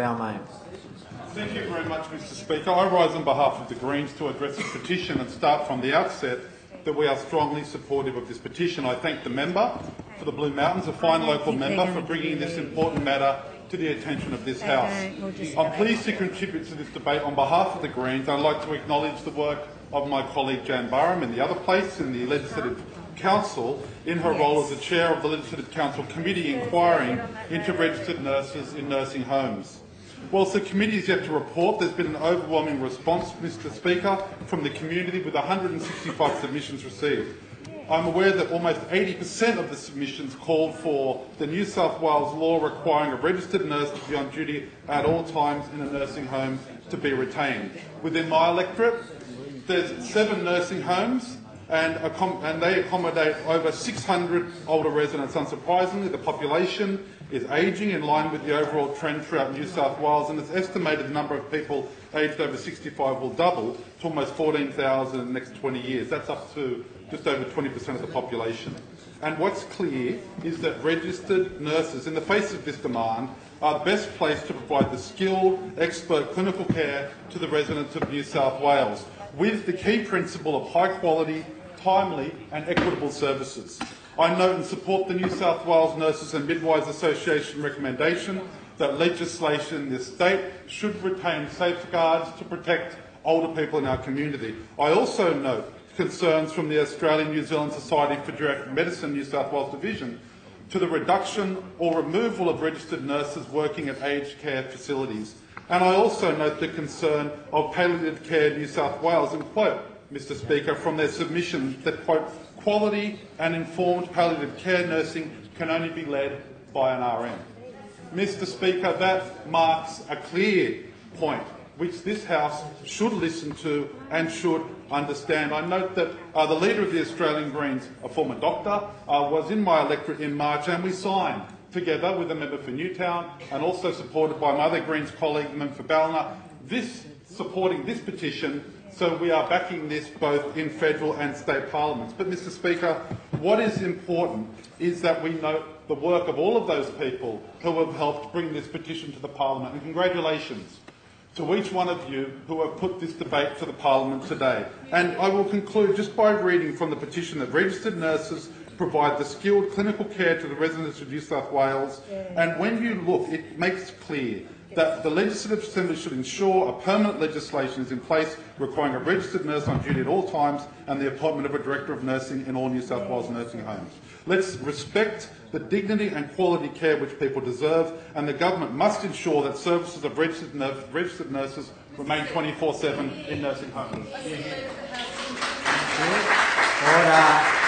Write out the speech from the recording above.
Balmain. Thank you very much, Mr Speaker. I rise on behalf of the Greens to address this petition and start from the outset that we are strongly supportive of this petition. I thank the member for the Blue Mountains, a fine local member, for bringing this important matter to the attention of this House. I'm pleased to contribute to this debate on behalf of the Greens. I'd like to acknowledge the work of my colleague Jan Barham in the other place in the Legislative Council in her role as the chair of the Legislative Council Committee inquiring into registered nurses in nursing homes. Whilst the committee is yet to report, there's been an overwhelming response, Mr Speaker, from the community with 165 submissions received. I'm aware that almost 80% of the submissions called for the New South Wales law requiring a registered nurse to be on duty at all times in a nursing home to be retained. Within my electorate, there's seven nursing homes and, and, they accommodate over 600 older residents. Unsurprisingly, the population is ageing in line with the overall trend throughout New South Wales, and it's estimated the number of people aged over 65 will double to almost 14,000 in the next 20 years. That's up to just over 20% of the population. And what's clear is that registered nurses, in the face of this demand, are best placed to provide the skilled, expert clinical care to the residents of New South Wales, with the key principle of high quality, timely and equitable services. I note and support the New South Wales Nurses and Midwives Association recommendation that legislation in this state should retain safeguards to protect older people in our community. I also note concerns from the Australian New Zealand Society for Geriatric Medicine New South Wales Division to the reduction or removal of registered nurses working at aged care facilities. And I also note the concern of Palliative Care New South Wales and quote, Mr Speaker, from their submission that, quote, quality and informed palliative care nursing can only be led by an RN. Mr Speaker, that marks a clear point which this House should listen to and should understand. I note that uh, the leader of the Australian Greens, a former doctor, uh, was in my electorate in March and we signed together with a member for Newtown and also supported by my other Greens colleague, member for Ballina, this supporting this petition so we are backing this both in federal and state parliaments. But, Mr Speaker, what is important is that we note the work of all of those people who have helped bring this petition to the parliament. And congratulations to each one of you who have put this debate to the parliament today. And I will conclude just by reading from the petition that registered nurses provide the skilled clinical care to the residents of New South Wales. And when you look, it makes clear that the Legislative Assembly should ensure a permanent legislation is in place requiring a registered nurse on duty at all times and the appointment of a Director of Nursing in all New South Wales nursing homes. Let's respect the dignity and quality care which people deserve and the government must ensure that services of registered, nurse, registered nurses remain 24-7 in nursing homes. Order.